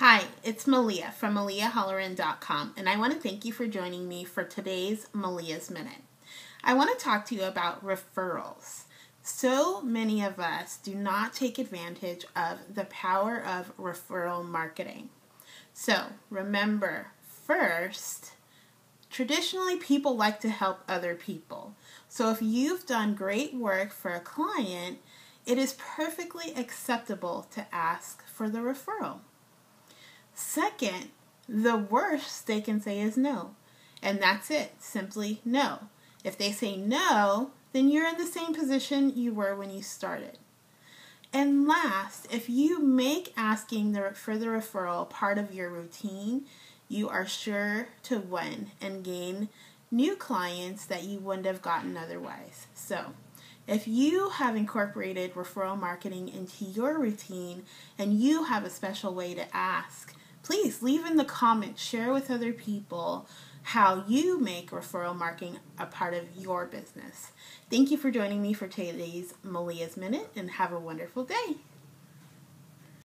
Hi, it's Malia from MaliaHolleron.com, and I want to thank you for joining me for today's Malia's Minute. I want to talk to you about referrals. So many of us do not take advantage of the power of referral marketing. So remember, first, traditionally people like to help other people. So if you've done great work for a client, it is perfectly acceptable to ask for the referral. Second, the worst they can say is no. And that's it, simply no. If they say no, then you're in the same position you were when you started. And last, if you make asking for the referral part of your routine, you are sure to win and gain new clients that you wouldn't have gotten otherwise. So, if you have incorporated referral marketing into your routine and you have a special way to ask, please leave in the comments, share with other people how you make referral marketing a part of your business. Thank you for joining me for today's Malia's Minute and have a wonderful day.